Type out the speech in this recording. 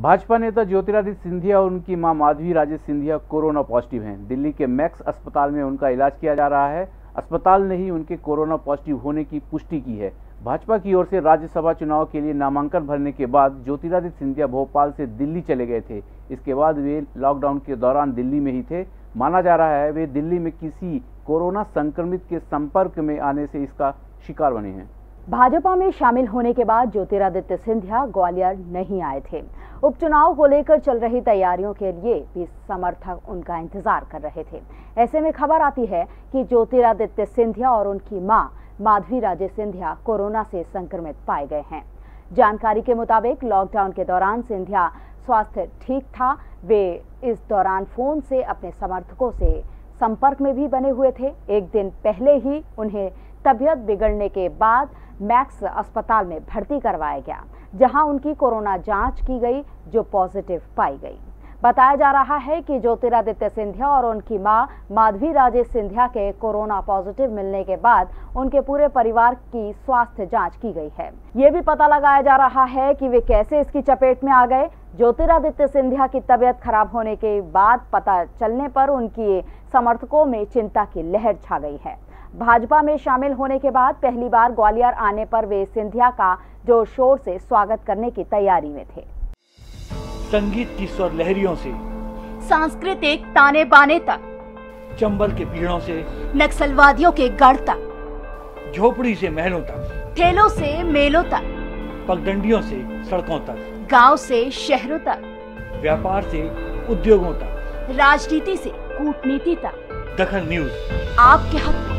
भाजपा नेता ज्योतिरादित्य सिंधिया और उनकी माँ माधवी राजेश सिंधिया कोरोना पॉजिटिव हैं। दिल्ली के मैक्स अस्पताल में उनका इलाज किया जा रहा है। अस्पताल ने ही उनके कोरोना पॉजिटिव होने की पुष्टि की है। भाजपा की ओर से राज्यसभा चुनाव के लिए नामांकन भरने के बाद ज्योतिरादित्य सिंधिया भोपाल से दिल्ली चले गए थे। इसके बाद वे लॉकडाउन के दौरान दिल्ली में ही थे। माना जा रहा है, वे दिल्ली में किसी कोरोना संक्रमित के संपर्क में आने से इसका शिकार बने हैं। भाजपा में शामिल होने के बाद ज्योतिरादित्य सिंधिया ग्वालियर नहीं आए थे। उपचुनाव को लेकर चल रही तैयारियों के लिए भी समर्थक उनका इंतज़ार कर रहे थे। ऐसे में खबर आती है कि ज्योतिरादित्य सिंधिया और उनकी माँ, माधवी राजे सिंधिया, कोरोना से संक्रमित पाए गए हैं। जानकारी के मुताबिक लॉकडाउन के दौरान सिंधिया स्वास्थ्य ठीक था। वे इस दौरान फ़ोन से अपने समर्थकों से संपर्क में भी बने हुए थे। एक दिन पहले ही उन्हें तबियत बिगड़ने के बाद मैक्स अस्पताल में भर्ती करवाया गया, जहाँ उनकी कोरोना जाँच की गई, जो पॉजिटिव पाई गई। बताया जा रहा है कि ज्योतिरादित्य सिंधिया और उनकी माँ, माधवी राजेश सिंधिया के कोरोना पॉजिटिव मिलने के बाद उनके पूरे परिवार की स्वास्थ्य जाँच की गई है। ये भी पता लगाया जा रहा है कि वे कैसे इसकी चपेट में आ गए। ज्योतिरादित्य सिंधिया की तबियत खराब होने के बाद पता चलने पर उनकी समर्थकों में चिंता की लहर छा गई है। भाजपा में शामिल होने के बाद पहली बार ग्वालियर आने पर वे सिंधिया का ज़ोर शोर से स्वागत करने की तैयारी में थे। संगीत की स्वर लहरियों से सांस्कृतिक ताने बाने तक चंबल के पीड़ों से नक्सलवादियों के गढ़ तक झोपड़ी से महलों तक ठेलों से मेलों तक पगडंडियों से सड़कों तक गाँव से शहरों तक व्यापार से उद्योगों तक। राजनीति से कूटनीति तक। दखल न्यूज़। आपके हक